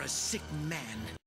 a sick man.